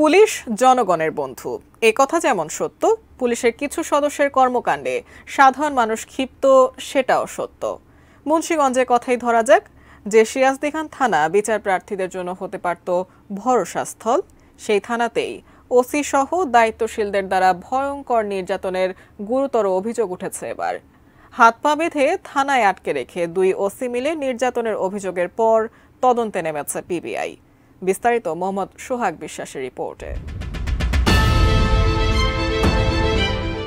Police জনগণের বন্ধু। এ কথা যেমন সত্য, পুলিশের কিছু সদস্যের কর্মকাণ্ডে সাধারণ মানুষ ক্ষিপ্ত, সেটাও সত্য। মুন্সীগঞ্জের কথাই ধরা যাক, যে সিরাজদি খান থানা বিচার প্রার্থীদের জন্য হতে পারত ভরসাস্থল, সেই থানাতেই ওসি সহ দায়িত্বশীলদের দ্বারা ভয়ঙ্কর নির্যাতনের গুরুতর অভিযোগ উঠেছে এবার। হাত পা বেঁধে থানায় আটকে রেখে দুই ওসি মিলে নির্যাতনের অভিযোগের পর তদন্তে নেমেছে পিবিআই। বিস্তারিত মোহাম্মদ সোহাগ বিশ্বাসের রিপোর্টে।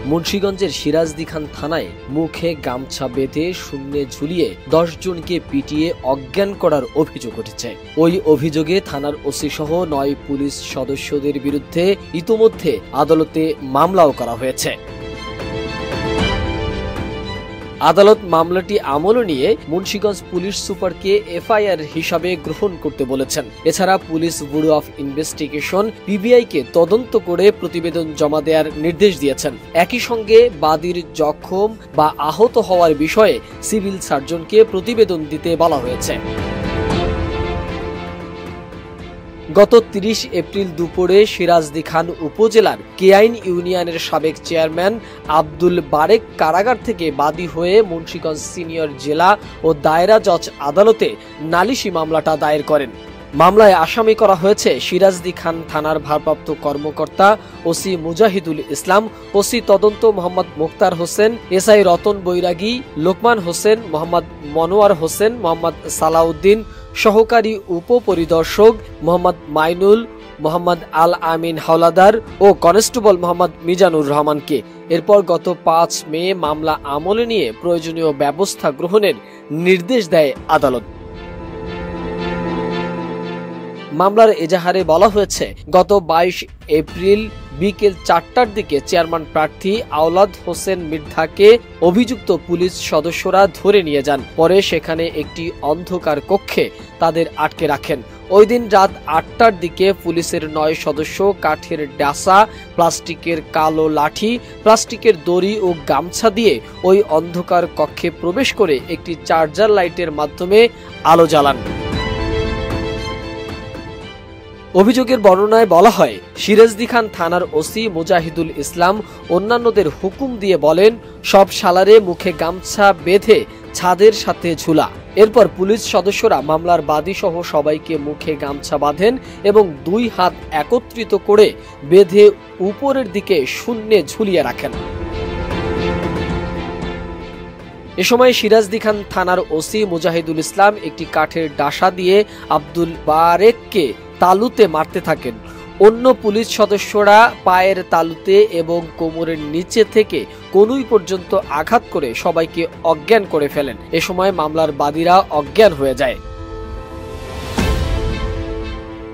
মুন্সীগঞ্জের সিরাজদি খান থানায় মুখে গামছা বেঁধে শূন্যে ঝুলিয়ে জনকে পিটিয়ে অজ্ঞান করার অভিযোগ উঠেছে। ওই অভিযোগে থানার ওসি সহ নয় পুলিশ সদস্যদের বিরুদ্ধে ইতোমধ্যে আদালতে মামলাও করা হয়েছে। আদালত মামলাটি আমল নিয়ে মুন্সীগঞ্জ পুলিশ সুপারকে এফআইআর হিসাবে গ্রহণ করতে বলেছেন। এছাড়া পুলিশ ব্যুরো অফ ইনভেস্টিগেশন পিবিআইকে তদন্ত করে প্রতিবেদন জমা দেওয়ার নির্দেশ দিয়েছেন। একই সঙ্গে বাদীর জখম বা আহত হওয়ার বিষয়ে সিভিল সার্জনকে প্রতিবেদন দিতে বলা হয়েছে। গত তিরিশ এপ্রিল দুপুরে সিরাজদি খান উপজেলার কেআইন ইউনিয়নের সাবেক চেয়ারম্যান আব্দুল বারেক কারাগার থেকে বাদী হয়ে মুন্সীগঞ্জ সিনিয়র জেলা ও দায়রা জজ আদালতে নালিশি মামলাটা দায়ের করেন। মামলায় আসামি করা হয়েছে সিরাজদি খান থানার ভারপ্রাপ্ত কর্মকর্তা ওসি মুজাহিদুল ইসলাম, ওসি তদন্ত মোহাম্মদ মুক্তার হোসেন, এসআই রতন বৈরাগী, লোকমান হোসেন, মোহাম্মদ মনোয়ার হোসেন, মোহাম্মদ সালাউদ্দিন সহকারী উপপরিদর্শক মোহাম্মদ মাইনুল, মোহাম্মদ আল আমিন হাওলাদার ও কনস্টেবল মোহাম্মদ মিজানুর রহমানকে। এরপর গত পাঁচ মে মামলা আমলে নিয়ে প্রয়োজনীয় ব্যবস্থা গ্রহণের নির্দেশ দেয় আদালত। মামলার এজাহারে বলা হয়েছে, গত বাইশ এপ্রিল বিকেল চারটার দিকে চেয়ারম্যান প্রার্থী আওলাদ হোসেন মির্ধাকে অভিযুক্ত পুলিশ সদস্যরা ধরে নিয়ে যান। পরে সেখানে একটি অন্ধকার কক্ষে তাদের আটকে রাখেন। ওই দিন রাত আটটার দিকে পুলিশের নয় সদস্য কাঠের ডাসা, প্লাস্টিকের কালো লাঠি, প্লাস্টিকের দড়ি ও গামছা দিয়ে ওই অন্ধকার কক্ষে প্রবেশ করে একটি চার্জার লাইটের মাধ্যমে আলো জ্বালান। অভিযোগের বর্ণনায় বলা হয়, সিরাজদি খান থানার ওসি মুজাহিদুল ইসলাম অন্যান্যদের হুকুম দিয়ে বলেন, সব সালারে মুখে গামছা বেঁধে ছাদের সাথে ঝুলা। এরপর পুলিশ সদস্যরা মামলার বাদী সহ সবাইকে মুখে গামছা বাঁধেন এবং দুই হাত একত্রিত করে বেঁধে উপরের দিকে শূন্যে ঝুলিয়ে রাখেন। এ সময় সিরাজদি খান থানার ওসি মুজাহিদুল ইসলাম একটি কাঠের ডাসা দিয়ে আব্দুল বারেককে তালুতে মারতে থাকেন। অন্য পুলিশ সদস্যরা পায়ের তালুতে এবং কোমরের নিচে থেকে কনুই পর্যন্ত আঘাত করে সবাইকে অজ্ঞান করে ফেলেন। এ সময় মামলার বাদীরা অজ্ঞান হয়ে যায়।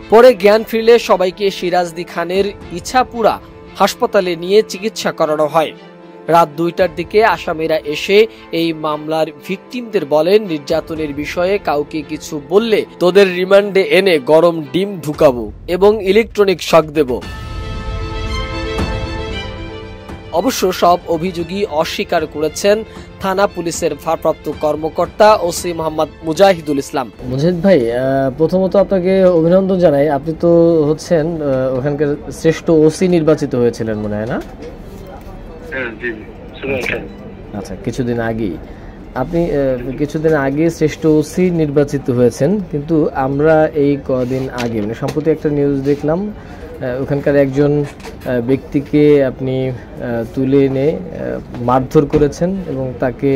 পরে জ্ঞান ফিরলে সবাইকে সিরাজদি খানের ইছাপুরা হাসপাতালে নিয়ে চিকিৎসা করানো হয়। রাত দুইটার দিকে আসামিরা এসে এই মামলার ভিকটিমদের বলেন, নির্যাতনের বিষয়ে কাউকে কিছু বললে তোদের রিমান্ডে এনে গরম ডিম ঢুকাবো এবং ইলেকট্রনিক শক দেব। অবশ্য সব অভিযোগই অস্বীকার করেছেন থানা পুলিশের ভারপ্রাপ্ত কর্মকর্তা ওসি মোহাম্মদ মুজাহিদুল ইসলাম। মুজাহিদ ভাই প্রথমত আপনাকে অভিনন্দন জানাই। আপনি তো হচ্ছেন ওখানকার শ্রেষ্ঠ ওসি নির্বাচিত হয়েছিলেন মনে হয় না? আচ্ছা। কিছুদিন আগেই। আপনি কিছুদিন আগে শ্রেষ্ঠ ওসি নির্বাচিত হয়েছেন কিন্তু আমরা এই কদিন আগে মানে সম্প্রতি একটা নিউজ দেখলাম ওখানকার একজন ব্যক্তিকে আপনি তুলে এনে মারধর করেছেন এবং তাকে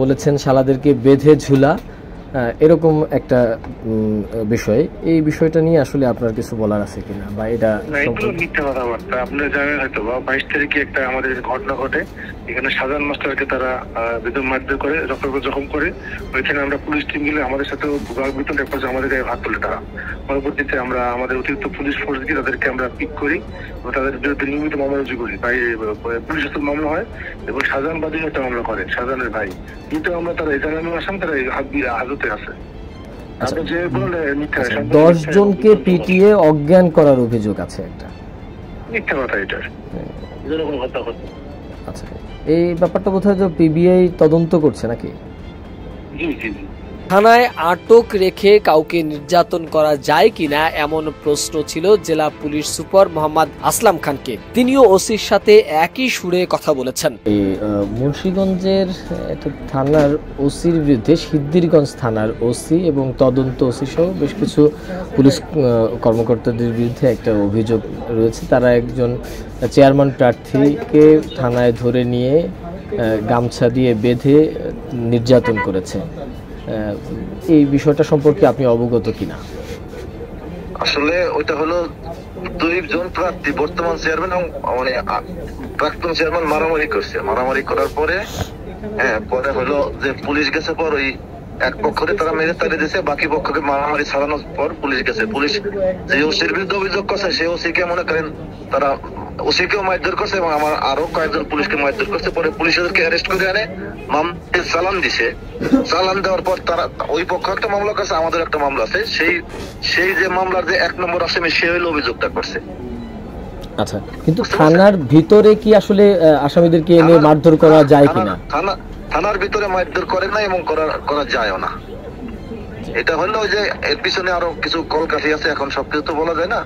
বলেছেন শালাদেরকে বেঁধে ঝুলা। এরকম একটা বিষয়। এই বিষয়টা নিয়ে আসলে আপনার কিছু বলার আছে কিনা? বা এটা মিথ্যা কথাবার্তা আপনারা জানেন হয়তো বা বাইশ তারিখে একটা আমাদের ঘটনা ঘটে এখানে সাধারণ মাস্টারকে তারা বেদম মারধর করে জখম জখম করে ওইখানে আমরা পুলিশ টিম মিলে আমাদের সাথে পর্যায়ে আমাদের গায়ে হাত তোলে তারা। পরবর্তীতে আমরা আমাদের অতিরিক্ত পুলিশ ফোর্স দিয়ে তাদেরকে আমরা পিক করি। তাদের বিরুদ্ধে নিয়মিত মামলা রুজু করি। তাই পুলিশ মামলা হয় এবং সাধারণ বাদী একটা মামলা করে সাধারণের ভাই। কিন্তু আমরা তারা এখানে আসাম তারা হাত দিয়ে হাজতে আছে। আচ্ছা, সম্পূর্ণ দশ জনকে পিটিয়ে অজ্ঞান করার অভিযোগ আছে একটা। মিথ্যা কথা কথা আচ্ছা। এই ব্যাপারটা বোধহয় যে পিবিআই তদন্ত করছে নাকি? জি জি। থানায় আটক রেখে কাউকে নির্যাতন করা যায় কিনা এমন প্রশ্ন ছিল জেলা পুলিশ সুপার মোহাম্মদ আসলাম খানকে। তিনিও ওসির সাথে একই সুরে কথা বলেছেন। মুন্সিগঞ্জের থানার ওসির বিরুদ্ধে সিদ্দিরগঞ্জ থানার ওসি এবং তদন্ত ওসি সহ বেশ কিছু পুলিশ কর্মকর্তাদের বিরুদ্ধে একটা অভিযোগ রয়েছে। তারা একজন চেয়ারম্যান প্রার্থীকে থানায় ধরে নিয়ে গামছা দিয়ে বেঁধে নির্যাতন করেছে। এই বিষয়টা সম্পর্কে আপনি অবগত কিনা? আসলে ওইটা হলো দুইজন প্রার্থী, বর্তমান চেয়ারম্যান এবং মানে প্রাক্তন চেয়ারম্যান মারামারি করছে। মারামারি করার পরে হ্যাঁ পরে হলো যে পুলিশ গেছে পর ওই এক পক্ষকে তারা মেরে তাড়িয়ে দিয়েছে, বাকি পক্ষকে মারামারি ছাড়ানোর পর পুলিশ গেছে। পুলিশ যে ওসির বিরুদ্ধে অভিযোগ করছে, সেই ওসিকে মনে করেন তারা ওসিকেও মারধর করছে এবং আমার আরও কয়েকজন পুলিশকে মারধর করছে। পরে পুলিশ ওদেরকে অ্যারেস্ট করে আনে। চালান দিছে। চালান দেওয়ার পর তারা ওই পক্ষ একটা মামলা করছে আমাদের একটা মামলা আছে। সেই সেই যে মামলার যে এক নম্বর আসামি সে হইল অভিযোগটা করছে। আচ্ছা কিন্তু থানার ভিতরে কি আসলে আসামিদেরকে এনে মারধর করা যায় কিনা? থানা থানার ভিতরে মারধর করে না এবং করা করা যায়ও না। এটা হলো যে এর পিছনে আরও কিছু কলকাঠি আছে এখন সবকিছু তো বলা যায় না।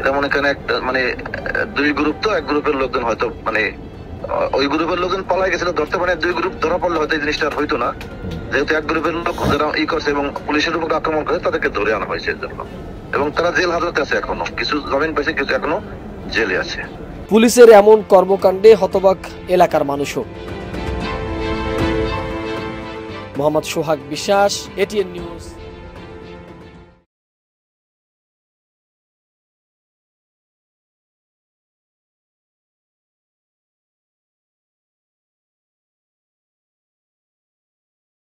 এটা মনে করেন একটা মানে দুই গ্রুপ তো এক গ্রুপের লোকজন হয়তো মানে ওই গ্রুপের লোকজন পালাই গেছিল ধরতে মানে দুই গ্রুপ ধরা পড়লে হয়তো এই জিনিসটা হইতো না। যেহেতু এক গ্রুপের লোক যারা ই করছে এবং পুলিশের উপর আক্রমণ করে তাদেরকে ধরে আনা হয়েছে এর জন্য। এবং তারা জেল হাজতে আছে এখনও। কিছু জামিন পাইছে কিছু এখনও জেলে আছে। পুলিশের এমন কর্মকাণ্ডে হতবাক এলাকার মানুষও। মোহাম্মদ সোহাগ বিশ্বাস এটিএন নিউজ